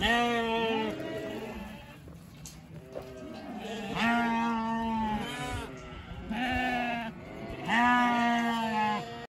No.